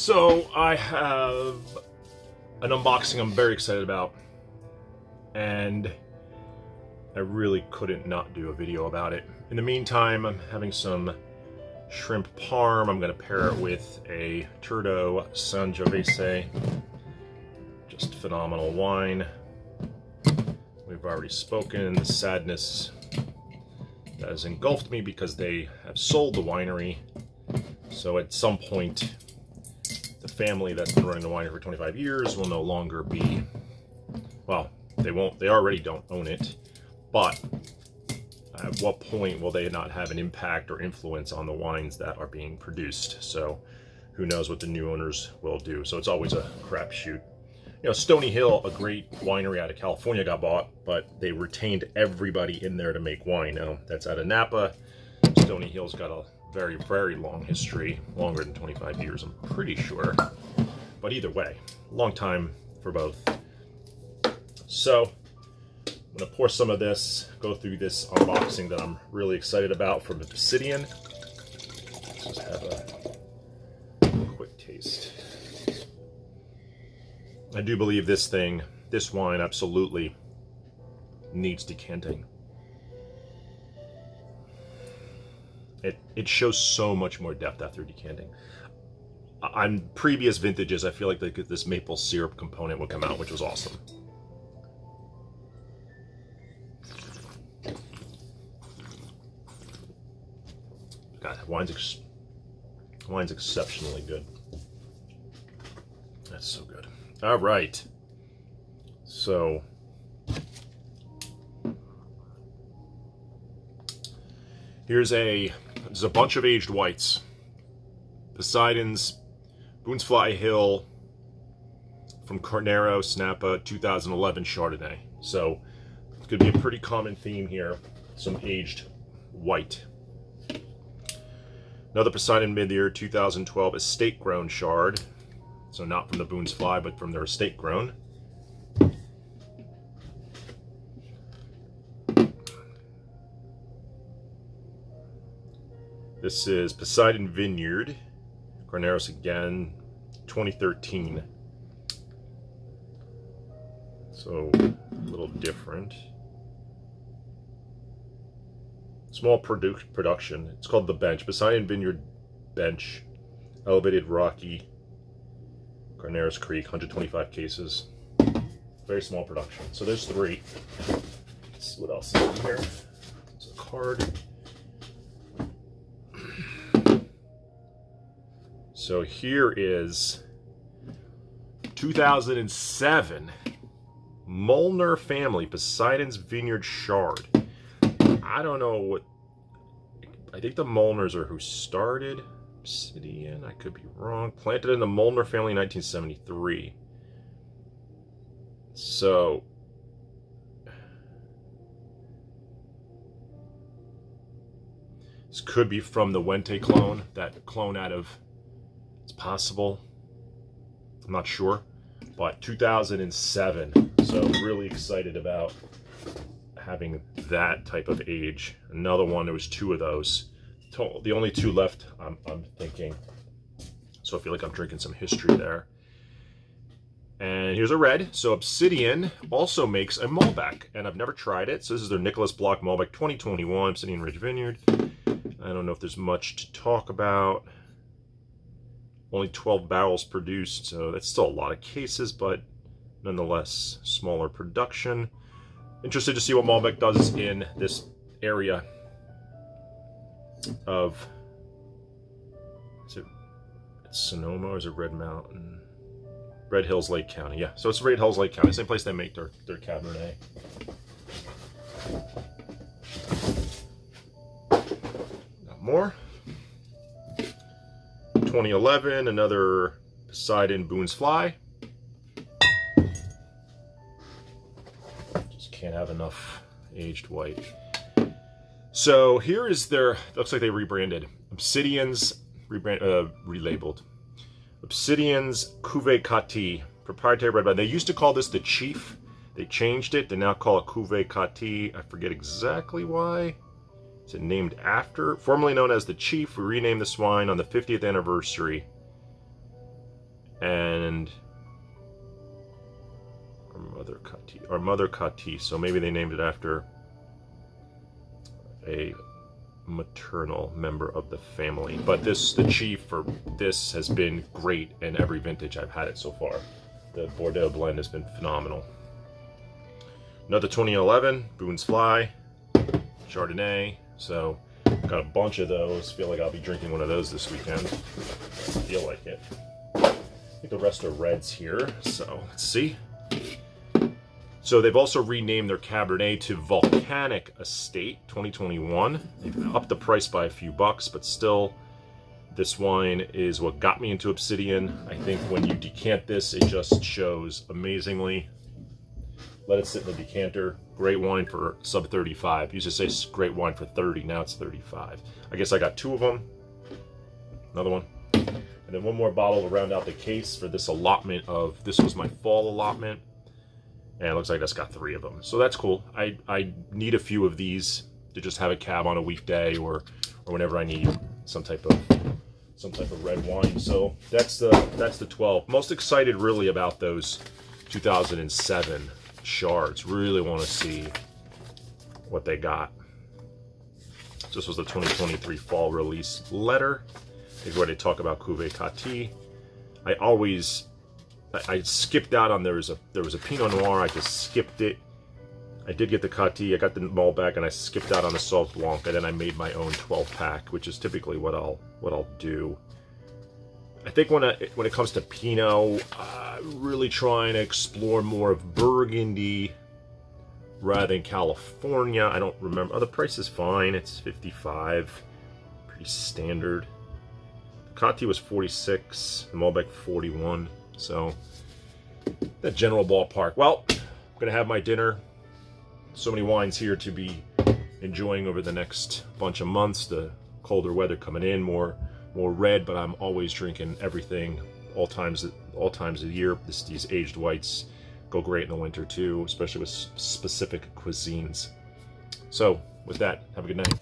So I have an unboxing I'm very excited about, and I really couldn't not do a video about it. In the meantime, I'm having some shrimp parm. I'm to pair it with a Turdo Sangiovese. Just phenomenal wine. We've already spoken. The sadness that has engulfed me because they have sold the winery. So at some point, the family that's been running the winery for 25 years will no longer be, well, they won't, they already don't own it, but at what point will they not have an impact or influence on the wines that are being produced? So who knows what the new owners will do. So it's always a crapshoot. You know, Stony Hill, a great winery out of California got bought, but they retained everybody in there to make wine. Now, that's out of Napa. Stony Hill's got a very, very long history, longer than 25 years, I'm pretty sure. But either way, long time for both. So, I'm gonna pour some of this, go through this unboxing that I'm really excited about from Obsidian. Let's just have a quick taste. I do believe this thing, this wine absolutely needs decanting. It, it shows so much more depth after decanting. On previous vintages, I feel like the, this maple syrup component would come out, which was awesome. God, wine's, ex wine's exceptionally good. That's so good. All right. So, here's a there's a bunch of aged whites. Poseidon's Boonsfly Hill from Carneros Napa 2011 Chardonnay. So it's going to be a pretty common theme here. Some aged white. Another Poseidon Mid-Year 2012 Estate Grown Chard. So not from the Boone's Fly, but from their estate grown. This is Poseidon Vineyard, Carneros again, 2013. So a little different. Small produ production. It's called The Bench. Poseidon Vineyard Bench. Elevated Rocky. Carneros Creek, 125 cases. Very small production. So there's three. Let's see what else is in here. It's a card. So here is 2007 Molnar family Poseidon's Vineyard Chard. I don't know what. I think the Molnars are who started Obsidian. I could be wrong. Planted in the Molnar family in 1973. So. This could be from the Wente clone, that clone out of possible. I'm not sure, but 2007. So really excited about having that type of age. Another one, there was two of those. The only two left, I'm, I'm thinking. So I feel like I'm drinking some history there. And here's a red. So Obsidian also makes a Malbec, and I've never tried it. So this is their Nicholas Block Malbec 2021, Obsidian Ridge Vineyard. I don't know if there's much to talk about only 12 barrels produced, so that's still a lot of cases, but nonetheless, smaller production. Interested to see what Malbec does in this area of, is it Sonoma or is it Red Mountain? Red Hills Lake County, yeah. So it's Red Hills Lake County, same place they make their, their Cabernet. Got more. 2011, another Poseidon Boone's Fly. Just can't have enough aged white. So here is their, looks like they rebranded. Obsidian's, rebrand, uh, relabeled. Obsidian's Cuvée Cati, proprietary red wine. They used to call this the Chief. They changed it. They now call it Cuvée Cati. I forget exactly why. It named after? Formerly known as the Chief, we renamed this wine on the 50th anniversary and our mother Cati, our mother Cati. So maybe they named it after a maternal member of the family. But this, the chief for this has been great in every vintage I've had it so far. The Bordeaux blend has been phenomenal. Another 2011, Boone's Fly, Chardonnay. So got a bunch of those. Feel like I'll be drinking one of those this weekend. Feel like it. I think the rest are reds here. So let's see. So they've also renamed their Cabernet to Volcanic Estate 2021. They've upped the price by a few bucks, but still, this wine is what got me into Obsidian. I think when you decant this, it just shows amazingly. Let it sit in the decanter. Great wine for sub 35. Used to say great wine for 30, now it's 35. I guess I got two of them. Another one. And then one more bottle to round out the case for this allotment of, this was my fall allotment and it looks like that's got three of them. So that's cool. I, I need a few of these to just have a cab on a weekday or, or whenever I need some type of some type of red wine. So that's the that's the 12. Most excited really about those 2007 chards. Really want to see what they got. This was the 2023 fall release letter. Is where they talk about Cuvée Cati. I always I, skipped out on there was a there was a Pinot Noir. I just skipped it. I did get the Cati. I got the Malbec, and I skipped out on the Sauv Blanc, and then I made my own 12 pack, which is typically what I'll what I'll do. I think when it when it comes to Pinot, uh, really trying to explore more of Burgundy rather than California. I don't remember. Oh, the price is fine. It's 55, pretty standard. Cati was 46. The Malbec 41. So, that general ballpark. Well, I'm going to have my dinner. So many wines here to be enjoying over the next bunch of months. The colder weather coming in, more more red, but I'm always drinking everything all times all times of the year. This, these aged whites go great in the winter too, especially with specific cuisines. So with that, have a good night.